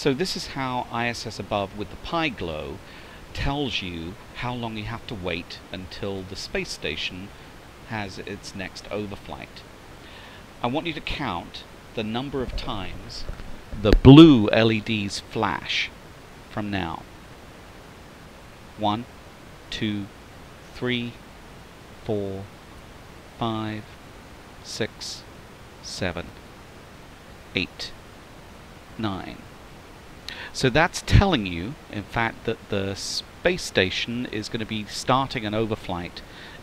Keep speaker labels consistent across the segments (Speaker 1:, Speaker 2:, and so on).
Speaker 1: So this is how ISS above with the Pi-Glow tells you how long you have to wait until the space station has its next overflight. I want you to count the number of times the blue LEDs flash from now. One, two, three, four, five, six, seven, eight, nine. So that's telling you, in fact, that the space station is going to be starting an overflight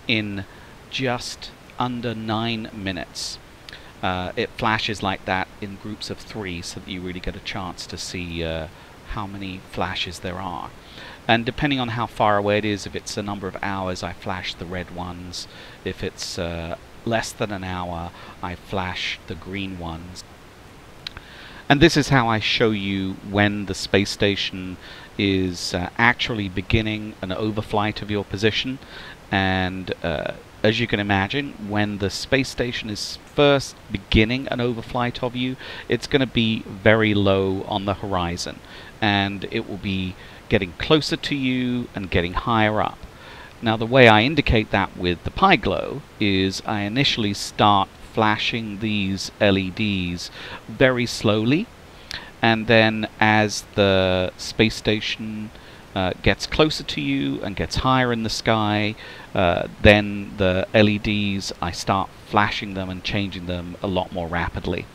Speaker 1: in just under nine minutes. Uh, it flashes like that in groups of three so that you really get a chance to see uh, how many flashes there are. And depending on how far away it is, if it's a number of hours, I flash the red ones. If it's uh, less than an hour, I flash the green ones. And this is how I show you when the space station is uh, actually beginning an overflight of your position. And uh, as you can imagine, when the space station is first beginning an overflight of you, it's going to be very low on the horizon. And it will be getting closer to you and getting higher up. Now the way I indicate that with the Pi-Glow is I initially start flashing these LEDs very slowly and then as the space station uh, gets closer to you and gets higher in the sky uh, then the LEDs I start flashing them and changing them a lot more rapidly.